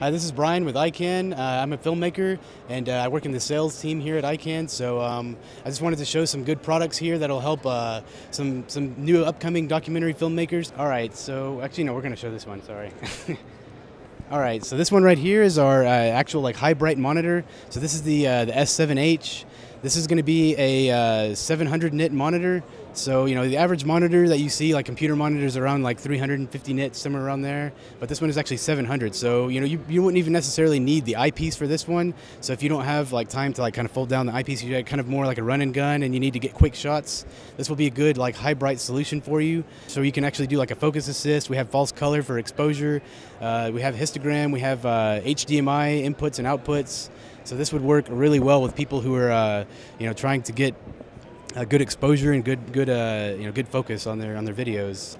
Hi, this is Brian with IKAN. Uh, I'm a filmmaker and uh, I work in the sales team here at IKAN. So um, I just wanted to show some good products here that'll help uh, some some new upcoming documentary filmmakers. All right, so actually no, we're going to show this one. Sorry. All right, so this one right here is our uh, actual like high bright monitor. So this is the uh, the S7H. This is going to be a uh, 700 nit monitor. So, you know, the average monitor that you see, like computer monitors, around like 350 nits, somewhere around there. But this one is actually 700. So, you know, you, you wouldn't even necessarily need the eyepiece for this one. So, if you don't have like time to like kind of fold down the eyepiece, you get kind of more like a run and gun and you need to get quick shots, this will be a good like high bright solution for you. So, you can actually do like a focus assist. We have false color for exposure. Uh, we have histogram. We have uh, HDMI inputs and outputs. So this would work really well with people who are, uh, you know, trying to get a good exposure and good, good, uh, you know, good focus on their on their videos.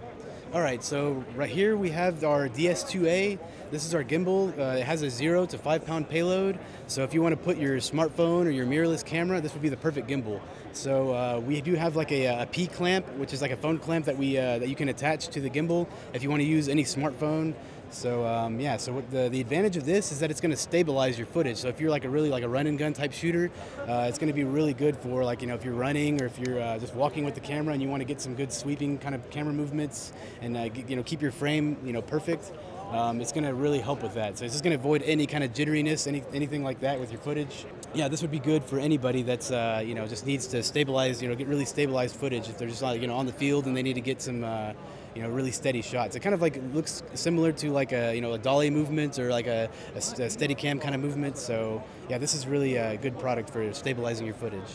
All right, so right here we have our DS2A. This is our gimbal. Uh, it has a zero to five pound payload. So if you want to put your smartphone or your mirrorless camera, this would be the perfect gimbal. So uh, we do have like a, a P clamp, which is like a phone clamp that we uh, that you can attach to the gimbal if you want to use any smartphone. So um, yeah, so the, the advantage of this is that it's going to stabilize your footage. So if you're like a really like a run and gun type shooter, uh, it's going to be really good for like you know if you're running or if you're uh, just walking with the camera and you want to get some good sweeping kind of camera movements and uh, you know keep your frame you know perfect. Um, it's going to really help with that. So it's just going to avoid any kind of jitteriness, any, anything like that with your footage. Yeah, this would be good for anybody that's uh, you know just needs to stabilize, you know, get really stabilized footage if they're just like you know on the field and they need to get some uh, you know really steady shots. It kind of like looks similar to like a you know a dolly movement or like a, a, a steady cam kind of movement. So yeah, this is really a good product for stabilizing your footage.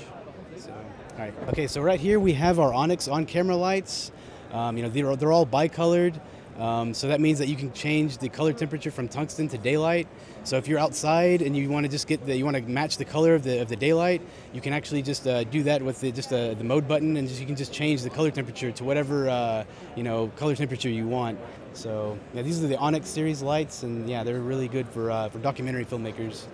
So, all right. Okay, so right here we have our Onyx on camera lights. Um, you know they're, they're all bicolored. Um, so that means that you can change the color temperature from tungsten to daylight. So if you're outside and you want to just get the, you want to match the color of the, of the daylight, you can actually just uh, do that with the, just uh, the mode button and just, you can just change the color temperature to whatever uh, you know color temperature you want. So yeah, these are the Onyx series lights, and yeah, they're really good for uh, for documentary filmmakers.